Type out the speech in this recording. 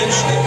дальше.